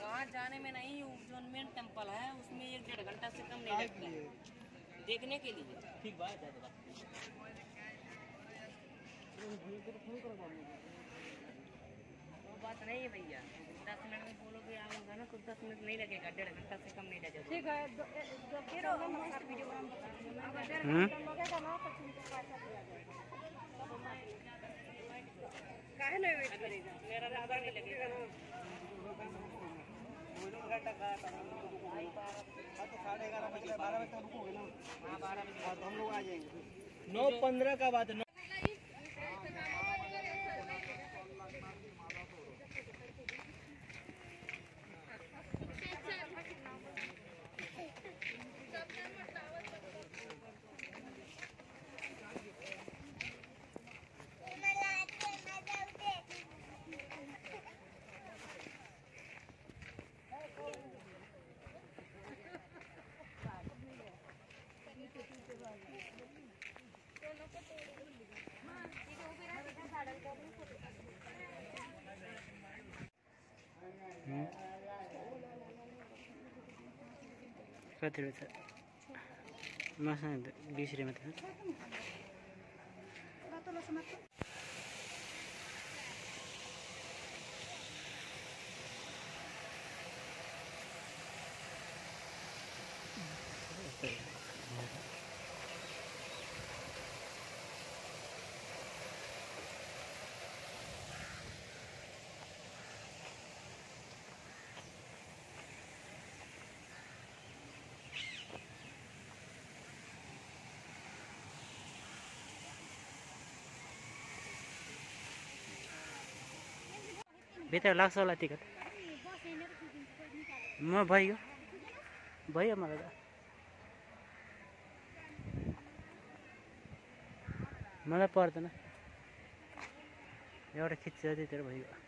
वहाँ जाने में नहीं जो मेन टेंपल है उसमें एक डेढ़ घंटा से कम नहीं लगता है। देखने के लिए। ठीक बात है वो बात नहीं है भैया। दस मिनट में बोलोगे आऊँगा ना तो दस मिनट नहीं लगेगा डेढ़ घंटा से कम नहीं लगेगा। ठीक है जो फिर होगा मस्त वीडियो अगर डेढ़? घंटा लगेगा ना तो तुमको पैसा दिया जाएगा। काहे नहीं वेट करेगा? नौ पंद्रह का बात नौ कति रहेछ मसँग बिस रुपियाँ मात्रै भित्र लाग्छ होला टिकट। म भइगयो भयो मलाई त। मलाई पर्दैन। एउटा खिच्छ त्यतिर भइगयो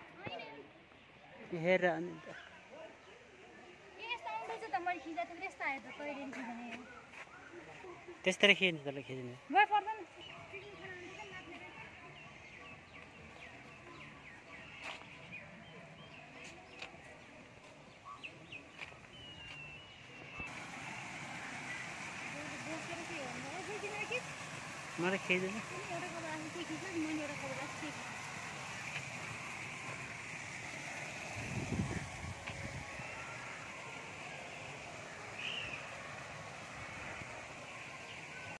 बोकेर के भन्नु? ए, खिच्ने कि? मलाई खिच्दैन